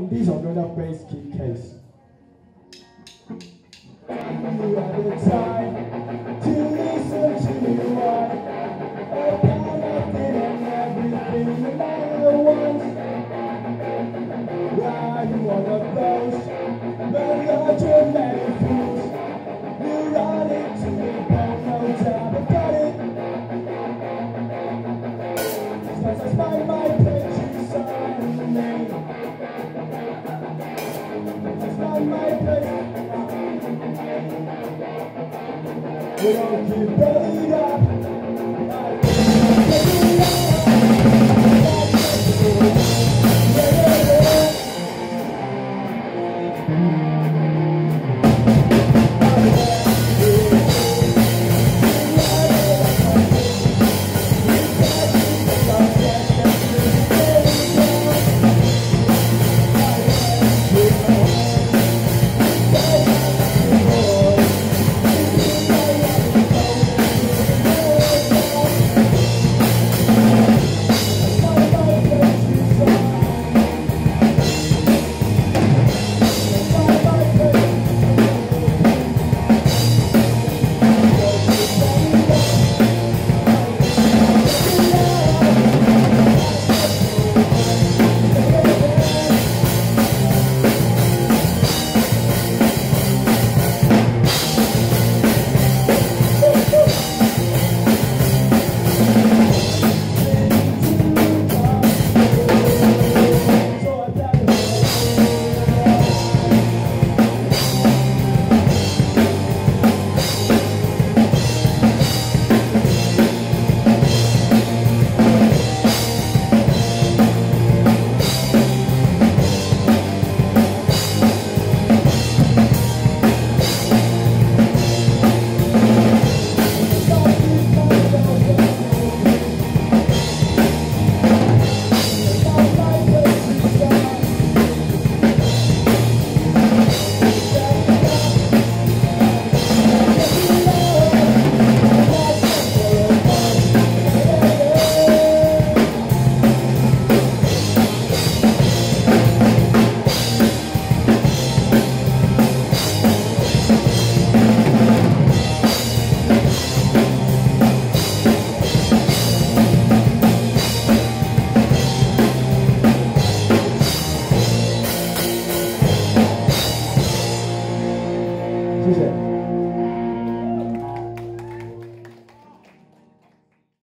on this or another base kid case. You have the time to listen to your heart. Open nothing and everything you never want. Why you wanna boast? But you're too many fools. You run into the bone, no time to cut it. Just as I smile, my We don't keep belly up. vision.